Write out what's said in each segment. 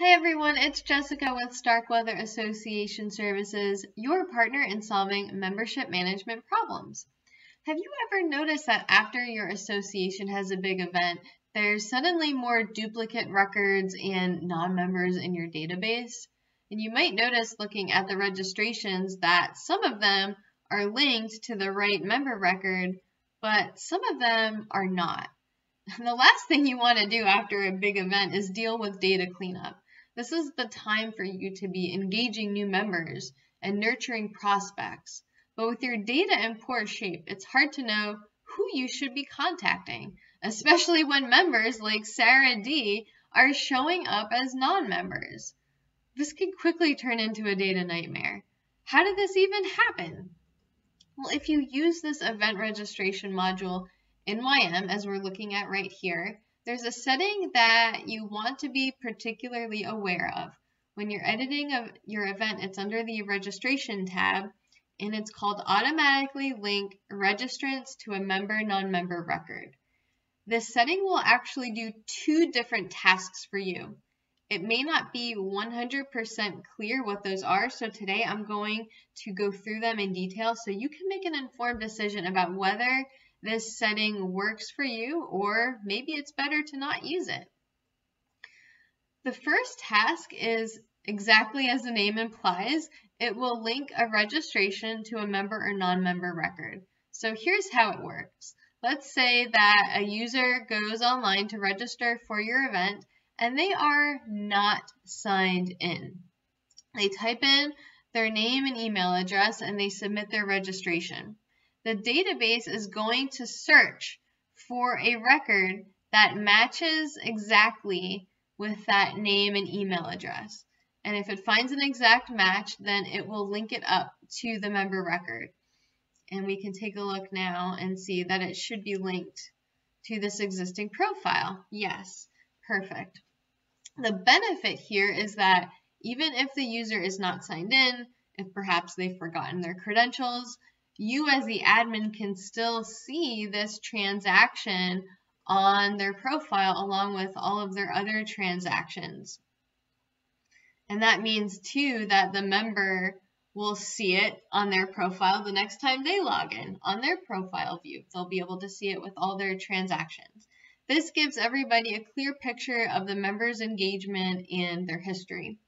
Hi everyone, it's Jessica with Starkweather Association Services, your partner in solving membership management problems. Have you ever noticed that after your association has a big event, there's suddenly more duplicate records and non-members in your database? And you might notice looking at the registrations that some of them are linked to the right member record, but some of them are not. The last thing you want to do after a big event is deal with data cleanup. This is the time for you to be engaging new members and nurturing prospects. But with your data in poor shape, it's hard to know who you should be contacting, especially when members like Sarah D are showing up as non-members. This could quickly turn into a data nightmare. How did this even happen? Well, if you use this event registration module in YM, as we're looking at right here, there's a setting that you want to be particularly aware of. When you're editing your event, it's under the registration tab and it's called automatically link registrants to a member non-member record. This setting will actually do two different tasks for you. It may not be 100% clear what those are, so today I'm going to go through them in detail so you can make an informed decision about whether this setting works for you or maybe it's better to not use it. The first task is exactly as the name implies, it will link a registration to a member or non-member record. So here's how it works. Let's say that a user goes online to register for your event and they are not signed in. They type in their name and email address and they submit their registration the database is going to search for a record that matches exactly with that name and email address. And if it finds an exact match, then it will link it up to the member record. And we can take a look now and see that it should be linked to this existing profile. Yes, perfect. The benefit here is that even if the user is not signed in, if perhaps they've forgotten their credentials, you as the admin can still see this transaction on their profile along with all of their other transactions. And that means too that the member will see it on their profile the next time they log in on their profile view. They'll be able to see it with all their transactions. This gives everybody a clear picture of the member's engagement and their history.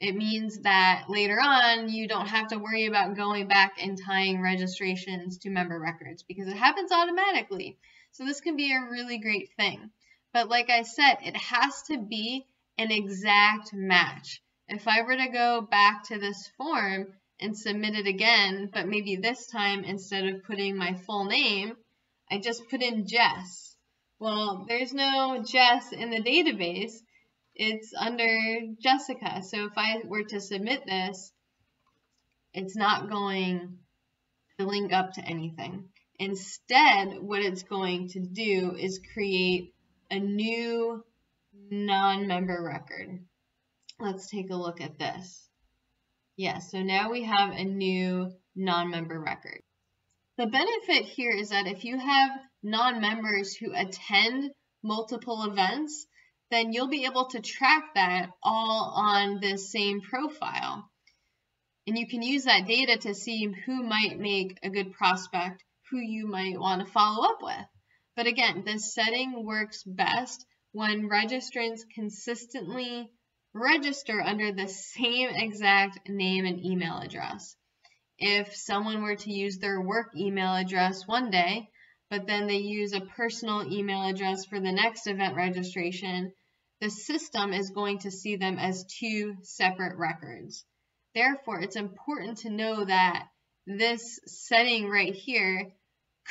It means that later on, you don't have to worry about going back and tying registrations to member records because it happens automatically. So this can be a really great thing. But like I said, it has to be an exact match. If I were to go back to this form and submit it again, but maybe this time instead of putting my full name, I just put in Jess. Well, there's no Jess in the database, it's under Jessica. So if I were to submit this, it's not going to link up to anything. Instead, what it's going to do is create a new non-member record. Let's take a look at this. Yes, so now we have a new non-member record. The benefit here is that if you have non-members who attend multiple events, then you'll be able to track that all on this same profile. And you can use that data to see who might make a good prospect, who you might want to follow up with. But again, this setting works best when registrants consistently register under the same exact name and email address. If someone were to use their work email address one day, but then they use a personal email address for the next event registration, the system is going to see them as two separate records. Therefore, it's important to know that this setting right here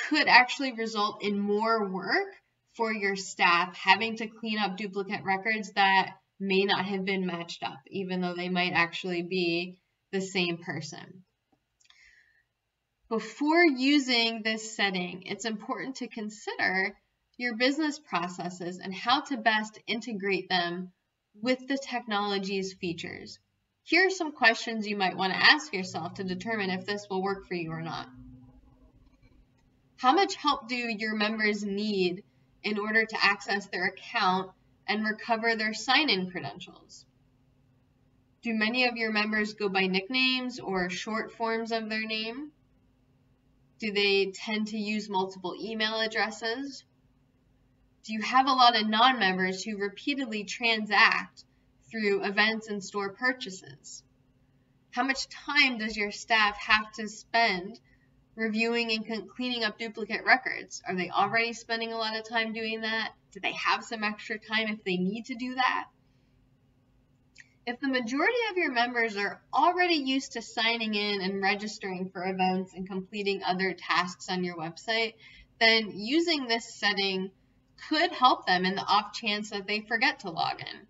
could actually result in more work for your staff having to clean up duplicate records that may not have been matched up, even though they might actually be the same person. Before using this setting, it's important to consider your business processes and how to best integrate them with the technology's features. Here are some questions you might want to ask yourself to determine if this will work for you or not. How much help do your members need in order to access their account and recover their sign-in credentials? Do many of your members go by nicknames or short forms of their name? Do they tend to use multiple email addresses? Do you have a lot of non members who repeatedly transact through events and store purchases? How much time does your staff have to spend reviewing and cleaning up duplicate records? Are they already spending a lot of time doing that? Do they have some extra time if they need to do that? If the majority of your members are already used to signing in and registering for events and completing other tasks on your website, then using this setting could help them in the off chance that they forget to log in.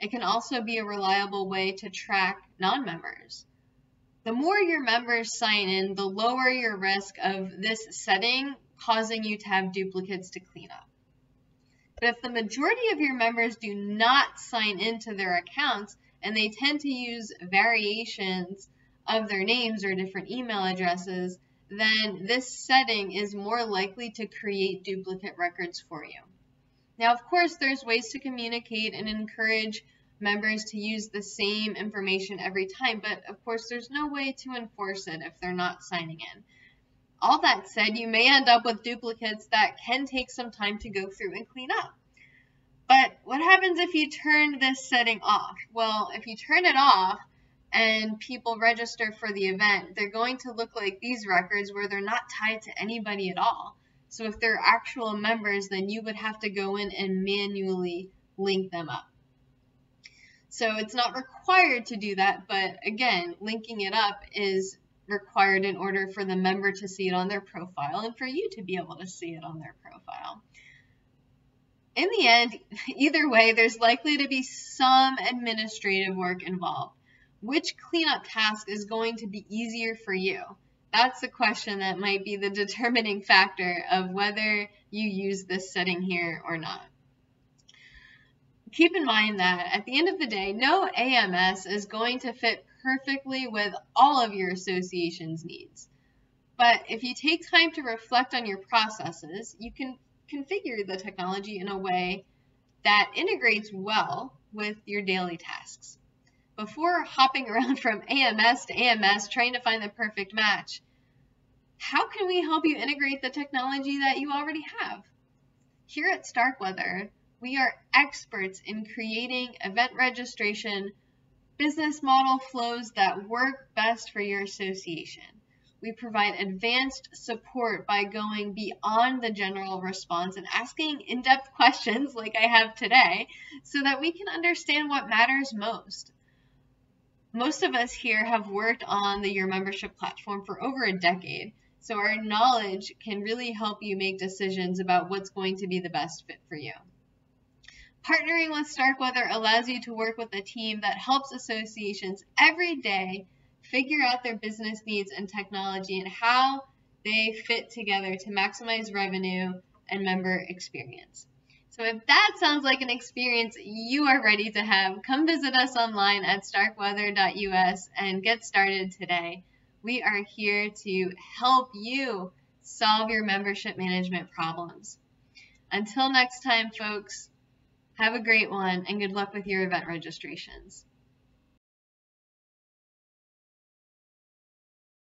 It can also be a reliable way to track non members. The more your members sign in, the lower your risk of this setting causing you to have duplicates to clean up. But if the majority of your members do not sign into their accounts and they tend to use variations of their names or different email addresses, then this setting is more likely to create duplicate records for you. Now, of course, there's ways to communicate and encourage members to use the same information every time, but of course, there's no way to enforce it if they're not signing in. All that said, you may end up with duplicates that can take some time to go through and clean up. But what happens if you turn this setting off? Well, if you turn it off and people register for the event, they're going to look like these records where they're not tied to anybody at all. So if they're actual members, then you would have to go in and manually link them up. So it's not required to do that, but again, linking it up is required in order for the member to see it on their profile and for you to be able to see it on their profile. In the end, either way, there's likely to be some administrative work involved. Which cleanup task is going to be easier for you? That's the question that might be the determining factor of whether you use this setting here or not. Keep in mind that at the end of the day, no AMS is going to fit perfectly with all of your association's needs. But if you take time to reflect on your processes, you can configure the technology in a way that integrates well with your daily tasks. Before hopping around from AMS to AMS trying to find the perfect match, how can we help you integrate the technology that you already have? Here at Starkweather, we are experts in creating event registration business model flows that work best for your association. We provide advanced support by going beyond the general response and asking in depth questions like I have today so that we can understand what matters most. Most of us here have worked on the YourMembership platform for over a decade, so our knowledge can really help you make decisions about what's going to be the best fit for you. Partnering with Starkweather allows you to work with a team that helps associations every day figure out their business needs and technology and how they fit together to maximize revenue and member experience. So if that sounds like an experience you are ready to have, come visit us online at starkweather.us and get started today. We are here to help you solve your membership management problems. Until next time, folks, have a great one and good luck with your event registrations.